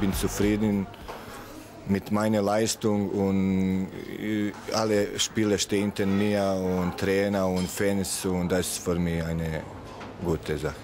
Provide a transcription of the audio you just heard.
bin zufrieden mit meiner Leistung und äh, alle Spieler stehen hinter mir und Trainer und Fans und das ist für mich eine gute Sache.